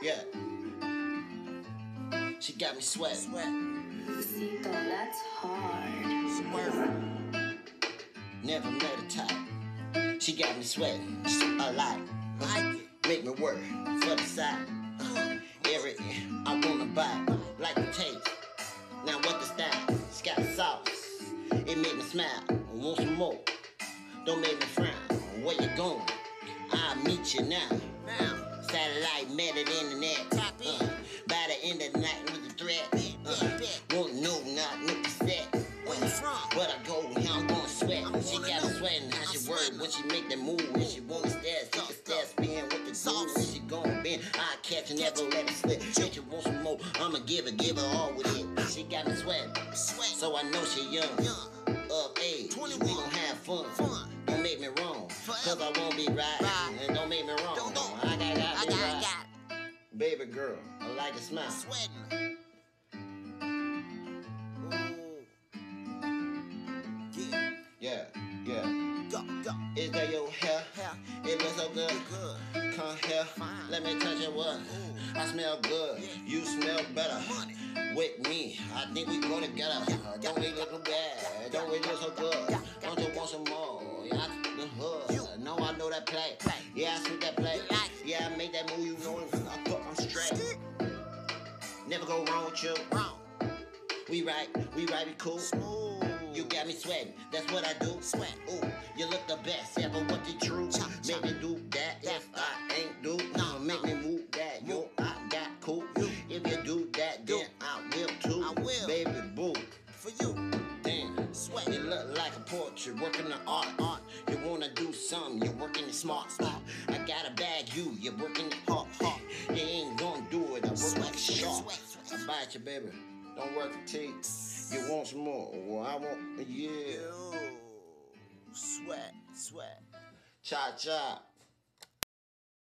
Yeah. She got me sweating. Cito, that's hard. Never met a type. She got me sweating a lot. Like it, make me work for the side. Uh, every I wanna buy, like the taste. Now what the style? It's got sauce. It make me smile. Want some more? Don't make me frown. Where you going? I'll meet you now. Now, Satellite met it internet. In. Uh, by the end of the night with the threat. Uh, won't know not no cassette. Where you from? But I go, yeah, I'm gonna sweat. I'm she got me know. sweating. How she work when she make that move. When she wanna stare, she can stare, spin with the Sauce. When she gon' bend, I catch and never let it slip. Bitch, you want some more? I'ma give her, give her all with it. She got me sweat. So I know she young. Of age. 21. We gon' have fun. Fun. Don't make me wrong. Cause I won't be right. Baby girl, I like a smile. Sweating. Ooh. Yeah, Yeah, yeah. go, go. Is that your hair? Hair. It looks so good. Good. Come here, Fine. let me touch your what? Ooh. I smell good, Yeah. you smell better. Money. With me, I think we go together. Don't we look bad? Don't we look so good? Don't you want some more? Yeah, I the hood. You. No, I know that play. Play. Yeah, I sweet that play. Never go wrong with you. Wrong. We right, we right, we cool. Smooth. You got me sweating, that's what I do. Sweat. Ooh, you look the best, yeah, but what the truth? Chop, Make chop. me do that if I ain't do. No, make me move that, yo, I got cool. You. If you do that, then I will too. I will. Baby boo, For you. damn. Sweat. You look like a portrait, working the art. art. You wanna do something, you're working it smart. smart. I gotta bag you, you're working it hard. hard. You bite you, baby. Don't work the teeth. You want some more? Well, I want, yeah. Ew. Sweat, sweat. Cha cha.